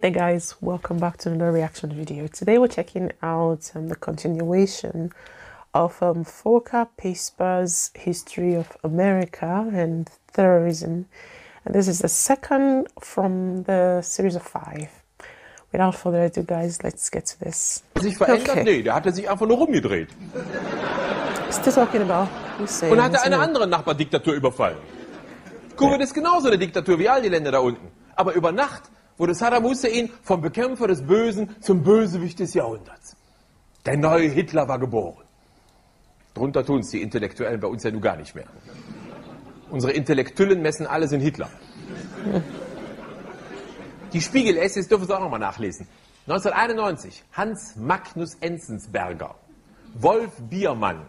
Hey guys, welcome back to another reaction video. Today we're checking out um, the continuation of um, Volker Paceper's History of America and Terrorism. And this is the second from the series of five. Without further ado, guys, let's get to this. Sich verändert? Okay. Nee, der hatte sich einfach nur rumgedreht. Still talking about Hussein. Und hatte eine andere Nachbardiktatur überfallen. Kuwait ist genauso eine Diktatur wie all die Länder da unten. Aber über Nacht wurde Saddam Hussein vom Bekämpfer des Bösen zum Bösewicht des Jahrhunderts. Der neue Hitler war geboren. Drunter tun es die Intellektuellen bei uns ja nun gar nicht mehr. Unsere Intellektuellen messen alles in Hitler. Die Spiegel-Essays dürfen Sie auch nochmal nachlesen. 1991, Hans Magnus Enzensberger, Wolf Biermann,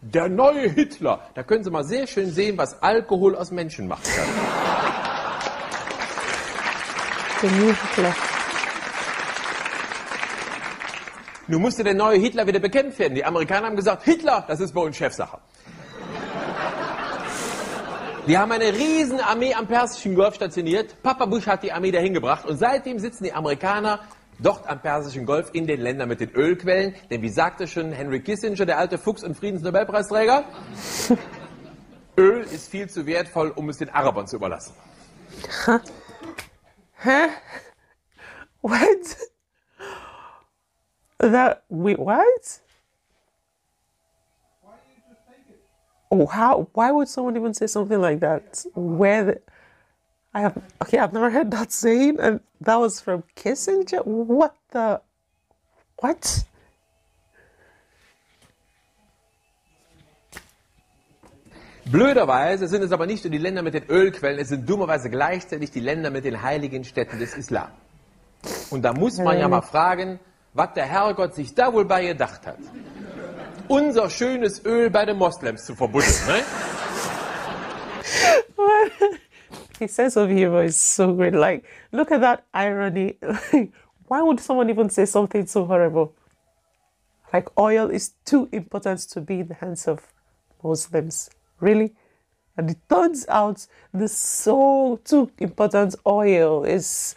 der neue Hitler. Da können Sie mal sehr schön sehen, was Alkohol aus Menschen macht. New Hitler. Nun musste der neue Hitler wieder bekämpft werden. Die Amerikaner haben gesagt, Hitler, das ist bei uns Chefsache. Wir haben eine riesen Armee am Persischen Golf stationiert. Papa Bush hat die Armee dahin gebracht und seitdem sitzen die Amerikaner dort am Persischen Golf in den Ländern mit den Ölquellen. Denn wie sagte schon Henry Kissinger, der alte Fuchs und Friedensnobelpreisträger, Öl ist viel zu wertvoll, um es den Arabern zu überlassen. What? That wait, what? Oh, how? Why would someone even say something like that? Where? The, I have okay, I've never heard that saying, and that was from Kissinger. What the? What? Blöderweise sind es aber nicht nur die Länder mit den Ölquellen, es sind dummerweise gleichzeitig die Länder mit den heiligen Städten des Islam. Und da muss man ja mal fragen, was der Herrgott sich da wohl bei gedacht hat. Unser schönes Öl bei den Moslems zu verbuddeln. Ne? His sense of humor is so great. Like, look at that irony. Why would someone even say something so horrible? Like, oil is too important to be in the hands of Muslims. Really? And it turns out the so too important oil is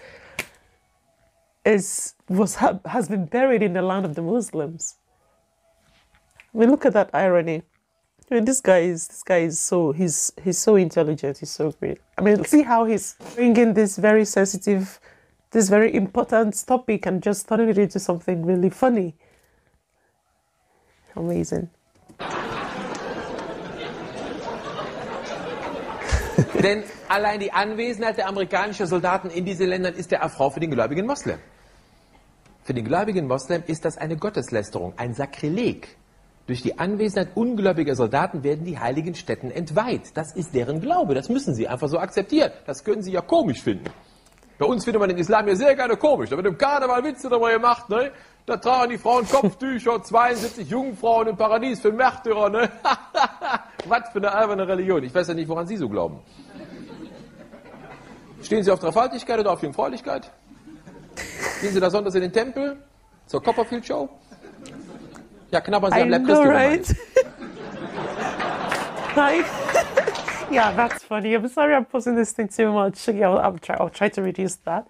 is was has been buried in the land of the Muslims. I mean, look at that irony. I mean, this guy is this guy is so he's he's so intelligent. He's so great. I mean, see how he's bringing this very sensitive, this very important topic and just turning it into something really funny. Amazing. Denn allein die Anwesenheit der amerikanischen Soldaten in diesen Ländern ist der Affront für den gläubigen Moslem. Für den gläubigen Moslem ist das eine Gotteslästerung, ein Sakrileg. Durch die Anwesenheit ungläubiger Soldaten werden die heiligen Städten entweiht. Das ist deren Glaube, das müssen sie einfach so akzeptieren. Das können sie ja komisch finden. Bei uns findet man den Islam ja sehr gerne komisch. Da wird im Karneval Witze darüber gemacht, ne? Da tragen die Frauen Kopftücher, 72 Jungfrauen im Paradies für Märtyrer, ne? Was für eine alberne Religion. Ich weiß ja nicht, woran Sie so glauben. Stehen Sie auf Dreifaltigkeit oder auf Jungfräulichkeit? Gehen Sie da sonntags in den Tempel? Zur Copperfield Show? Ja, knabbern Sie I am Leib Christi right? like, yeah, that's funny. I'm sorry I'm posting this thing too much. Yeah, I'll, I'll try. I'll try to reduce that.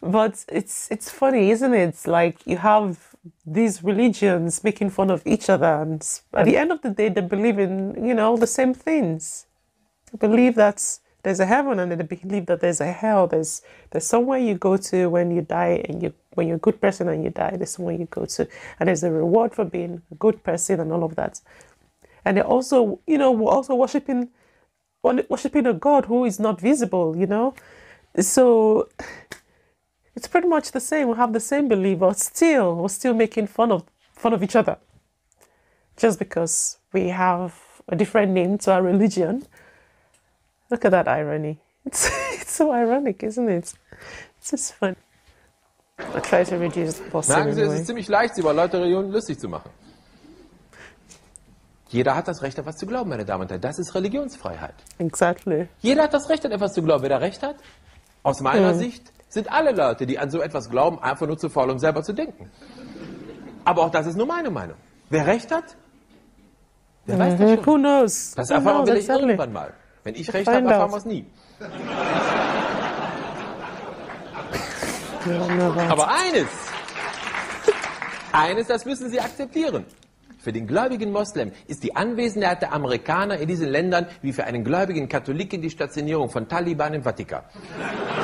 But it's it's funny, isn't it? It's like you have these religions making fun of each other, and at the end of the day, they believe in you know the same things. They believe that there's a heaven, and they believe that there's a hell. There's there's somewhere you go to when you die, and you when you're a good person and you die. There's somewhere you go to, and there's a reward for being a good person and all of that. And they're also, you know, we're also worshiping worshiping a God who is not visible. You know, so it's pretty much the same. We have the same belief, but still, we're still making fun of fun of each other, just because we have a different name to our religion. Look at that irony. It's it's so ironic, isn't it? It's just fun. I try to reduce the posting Merken Sie, es ist ziemlich leicht, sich über Leute Religionen lustig zu machen. Jeder hat das Recht, etwas zu glauben, meine Damen und Herren. Das ist Religionsfreiheit. Exactly. Jeder hat das Recht, an etwas zu glauben. Wer da Recht hat, aus meiner Sicht, sind alle Leute, die an so etwas glauben, einfach nur zu faul, um selber zu denken. Aber auch das ist nur meine Meinung. Wer Recht hat, wer weiß das schon. Who knows? Das erfahren wir vielleicht exactly. irgendwann mal. Wenn ich recht habe, erfahren wir es nie. Aber eines, eines, das müssen Sie akzeptieren. Für den gläubigen Moslem ist die Anwesenheit der Amerikaner in diesen Ländern wie für einen gläubigen Katholiken die Stationierung von Taliban im Vatikan.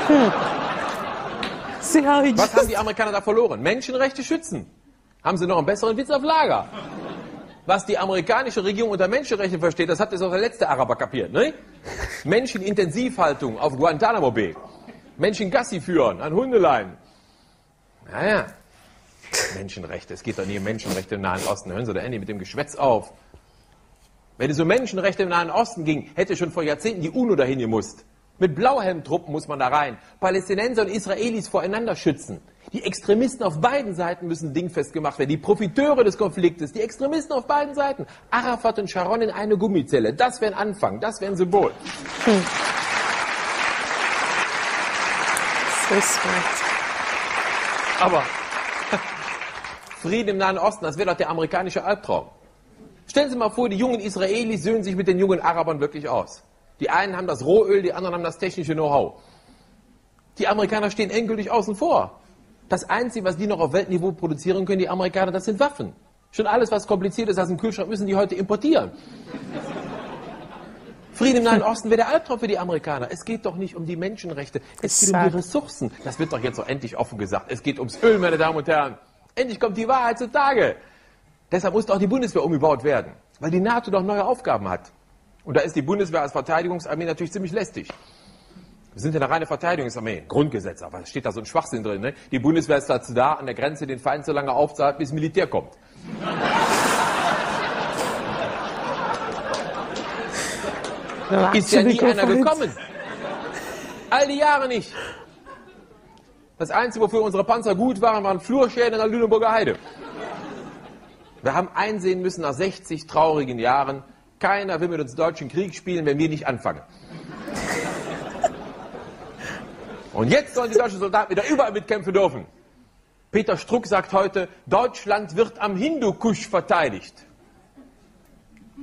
He Was haben die Amerikaner da verloren? Menschenrechte schützen. Haben sie noch einen besseren Witz auf Lager? Was die amerikanische Regierung unter Menschenrechten versteht, das hat jetzt auch der letzte Araber kapiert, ne? Menschenintensivhaltung auf Guantanamo Bay. Menschen Gassi führen an Hundeleien. Naja. Menschenrechte. Es geht doch nie um Menschenrechte im Nahen Osten. Hören Sie da endlich mit dem Geschwätz auf. Wenn es um Menschenrechte im Nahen Osten ging, hätte schon vor Jahrzehnten die UNO dahin gemusst. Mit Blauhelmtruppen muss man da rein. Palästinenser und Israelis voreinander schützen. Die Extremisten auf beiden Seiten müssen dingfest gemacht werden. Die Profiteure des Konfliktes, die Extremisten auf beiden Seiten. Arafat und Sharon in eine Gummizelle. Das wäre ein Anfang, das wäre ein Symbol. so smart. Aber Frieden im Nahen Osten, das wäre doch der amerikanische Albtraum. Stellen Sie mal vor, die jungen Israelis söhnen sich mit den jungen Arabern wirklich aus. Die einen haben das Rohöl, die anderen haben das technische Know-how. Die Amerikaner stehen endgültig außen vor. Das Einzige, was die noch auf Weltniveau produzieren können, die Amerikaner, das sind Waffen. Schon alles, was kompliziert ist als im Kühlschrank, müssen die heute importieren. Frieden im Nahen Osten wäre der Albtraum für die Amerikaner. Es geht doch nicht um die Menschenrechte. Es geht um die. Ressourcen. Das wird doch jetzt so endlich offen gesagt. Es geht ums Öl, meine Damen und Herren. Endlich kommt die Wahrheit zutage. Deshalb muss auch die Bundeswehr umgebaut werden, weil die NATO doch neue Aufgaben hat. Und da ist die Bundeswehr als Verteidigungsarmee natürlich ziemlich lästig. Wir sind ja eine reine Verteidigungsarmee. Grundgesetz, aber es steht da so ein Schwachsinn drin. Ne? Die Bundeswehr ist dazu da, an der Grenze den Feind so lange aufzuhalten, bis Militär kommt. Ist ja nie einer gekommen. All die Jahre nicht. Das Einzige, wofür unsere Panzer gut waren, waren Flurschäden in der Lüneburger Heide. Wir haben einsehen müssen nach 60 traurigen Jahren, keiner will mit uns deutschen Krieg spielen, wenn wir nicht anfangen. Und jetzt sollen die deutschen Soldaten wieder überall mitkämpfen dürfen. Peter Struck sagt heute, Deutschland wird am Hindukusch verteidigt.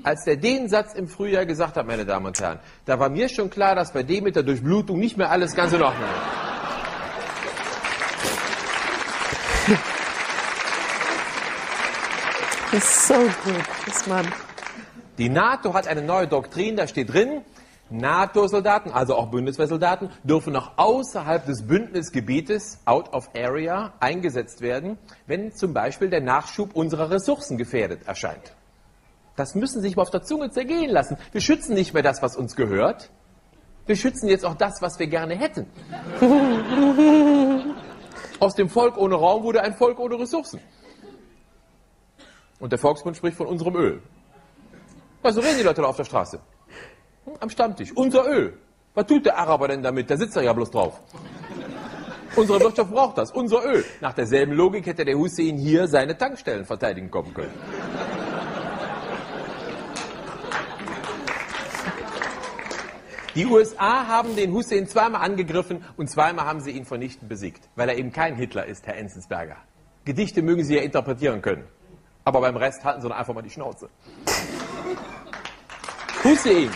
Als der den Satz im Frühjahr gesagt hat, meine Damen und Herren, da war mir schon klar, dass bei dem mit der Durchblutung nicht mehr alles ganz in Ordnung ist. He's so good, this man. Die NATO hat eine neue Doktrin, da steht drin, NATO-Soldaten, also auch Bundeswehrsoldaten, dürfen noch außerhalb des Bündnisgebietes, out of area, eingesetzt werden, wenn zum Beispiel der Nachschub unserer Ressourcen gefährdet erscheint. Das müssen Sie sich mal auf der Zunge zergehen lassen. Wir schützen nicht mehr das, was uns gehört. Wir schützen jetzt auch das, was wir gerne hätten. Aus dem Volk ohne Raum wurde ein Volk ohne Ressourcen. Und der Volksmund spricht von unserem Öl. Ja, so reden die Leute da auf der Straße. Hm, Am Stammtisch. Unser Öl. Was tut der Araber denn damit? Der sitzt da ja bloß drauf. Unsere Wirtschaft braucht das. Unser Öl. Nach derselben Logik hätte der Hussein hier seine Tankstellen verteidigen kommen können. Die USA haben den Hussein zweimal angegriffen und zweimal haben sie ihn vernichtend besiegt, weil er eben kein Hitler ist, Herr Enzensberger. Gedichte mögen Sie ja interpretieren können, aber beim Rest halten Sie doch einfach mal die Schnauze. Hussein.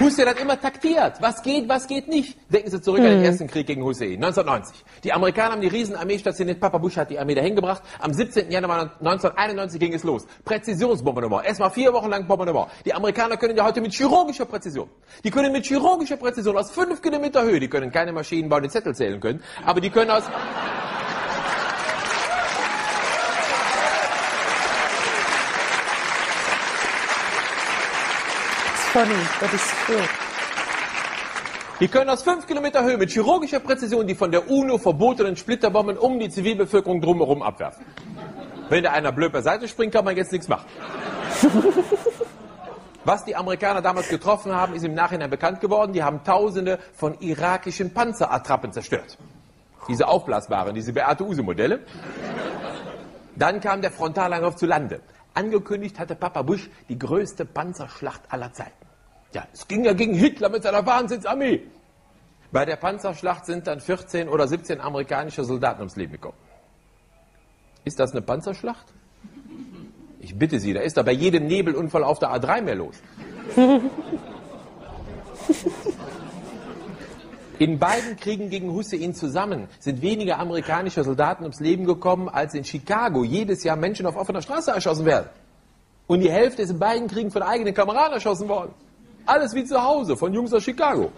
Hussein hat immer taktiert. Was geht, was geht nicht. Denken Sie zurück an den ersten Krieg gegen Hussein, 1990. Die Amerikaner haben die Riesenarmee stationiert. Papa Bush hat die Armee dahin gebracht. Am 17. Januar 1991 ging es los. Präzisionsbombardement. Erstmal vier Wochen lang Bombardement. Die Amerikaner können ja heute mit chirurgischer Präzision. Die können mit chirurgischer Präzision aus fünf Kilometer Höhe, die können keine Maschinen bauen, die Zettel zählen können, aber die können aus funny, but it's true. Die können aus fünf Kilometer Höhe mit chirurgischer Präzision die von der UNO verbotenen Splitterbomben um die Zivilbevölkerung drumherum abwerfen. Wenn da einer blöd beiseite springt, kann man jetzt nichts machen. Was die Amerikaner damals getroffen haben, ist im Nachhinein bekannt geworden. Die haben Tausende von irakischen Panzerattrappen zerstört. Diese aufblasbaren, diese Beate Use-Modelle. Dann kam der Frontalangriff zu Lande. Angekündigt hatte Papa Bush die größte Panzerschlacht aller Zeiten. Ja, es ging ja gegen Hitler mit seiner Wahnsinnsarmee. Bei der Panzerschlacht sind dann 14 oder 17 amerikanische Soldaten ums Leben gekommen. Ist das eine Panzerschlacht? Ich bitte Sie, da ist doch bei jedem Nebelunfall auf der A3 mehr los. In beiden Kriegen gegen Hussein zusammen sind weniger amerikanische Soldaten ums Leben gekommen, als in Chicago jedes Jahr Menschen auf offener Straße erschossen werden. Und die Hälfte ist in beiden Kriegen von eigenen Kameraden erschossen worden. Alles wie zu Hause, von Jungs aus Chicago.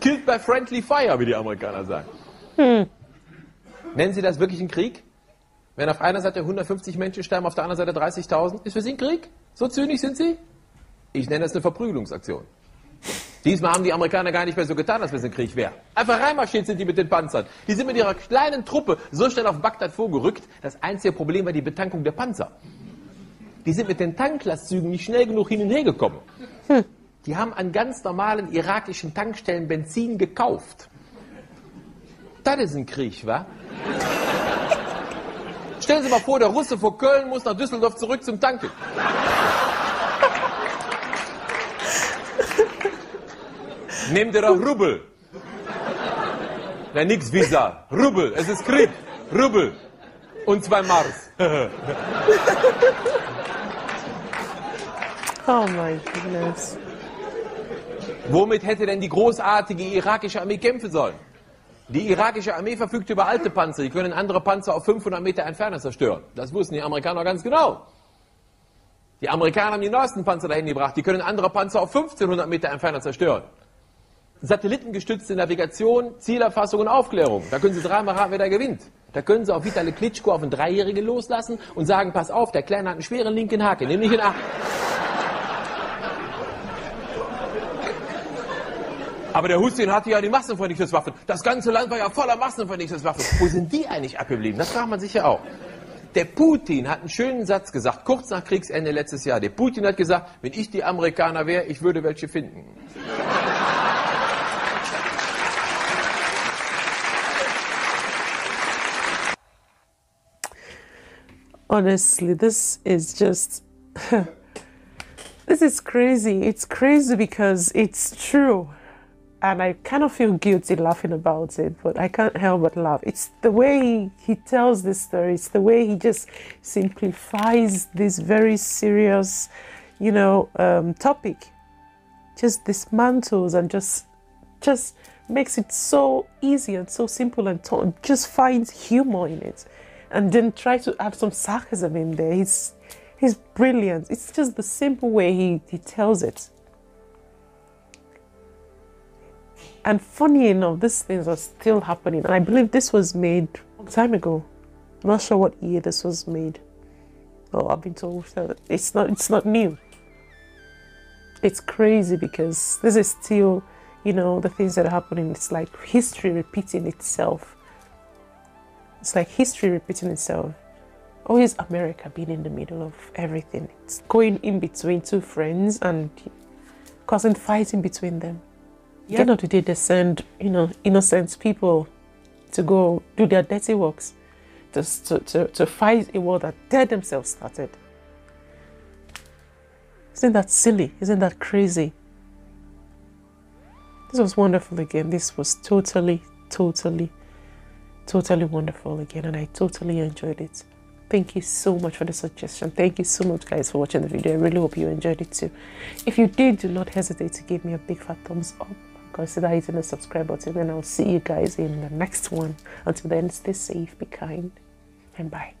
Killed by friendly fire, wie die Amerikaner sagen. Hm. Nennen Sie das wirklich einen Krieg? Wenn auf einer Seite 150 Menschen sterben, auf der anderen Seite 30.000, ist für Sie ein Krieg? So zynisch sind Sie? Ich nenne das eine Verprügelungsaktion. Diesmal haben die Amerikaner gar nicht mehr so getan, als wenn es ein Krieg wäre. Einfach reinmarschiert sind die mit den Panzern. Die sind mit ihrer kleinen Truppe so schnell auf Bagdad vorgerückt. Das einzige Problem war die Betankung der Panzer. Die sind mit den Tanklastzügen nicht schnell genug hin und her gekommen. Hm. Die haben an ganz normalen irakischen Tankstellen Benzin gekauft. Das ist ein Krieg, wa? Stellen Sie mal vor, der Russe vor Köln muss nach Düsseldorf zurück zum Tanken. Nehmt ihr doch Rubel. Na, nix Visa. Rubel. Es ist Krieg. Rubel. Und zwei Mars. oh mein goodness. Womit hätte denn die großartige irakische Armee kämpfen sollen? Die irakische Armee verfügt über alte Panzer, die können andere Panzer auf 500 Meter Entfernung zerstören. Das wussten die Amerikaner ganz genau. Die Amerikaner haben die neuesten Panzer dahin gebracht, die können andere Panzer auf 1500 Meter Entfernung zerstören. Satellitengestützte Navigation, Zielerfassung und Aufklärung. Da können Sie dreimal raten, wer da gewinnt. Da können Sie auf Vitali Klitschko auf einen Dreijährigen loslassen und sagen, pass auf, der Kleine hat einen schweren linken Haken, nimm nicht in Acht. Aber der Hussein hatte ja die Massenvernichtungswaffen. Das ganze Land war ja voller Massenvernichtungswaffen. Wo sind die eigentlich abgeblieben? Das fragt man sich ja auch. Der Putin hat einen schönen Satz gesagt, kurz nach Kriegsende letztes Jahr. Der Putin hat gesagt, wenn ich die Amerikaner wäre, ich würde welche finden. Honestly, this is just. this is crazy. It's crazy because it's true and I kind of feel guilty laughing about it, but I can't help but laugh. It's the way he tells this story, it's the way he just simplifies this very serious, you know, um, topic, just dismantles and just, just makes it so easy and so simple and just finds humor in it, and then try to have some sarcasm in there. He's, he's brilliant. It's just the simple way he, he tells it. And funny enough, these things are still happening. And I believe this was made a long time ago. I'm not sure what year this was made. Oh, I've been told that it's not it's not new. It's crazy because this is still, you know, the things that are happening. It's like history repeating itself. It's like history repeating itself. Always America being in the middle of everything. It's going in between two friends and causing fighting between them. The end of the day, they send, you know, innocent people to go do their dirty works, to, to, to fight a war that they themselves started. Isn't that silly? Isn't that crazy? This was wonderful again. This was totally, totally, totally wonderful again, and I totally enjoyed it. Thank you so much for the suggestion. Thank you so much, guys, for watching the video. I really hope you enjoyed it too. If you did, do not hesitate to give me a big fat thumbs up consider hitting the subscribe button and I'll see you guys in the next one. Until then, stay safe, be kind, and bye.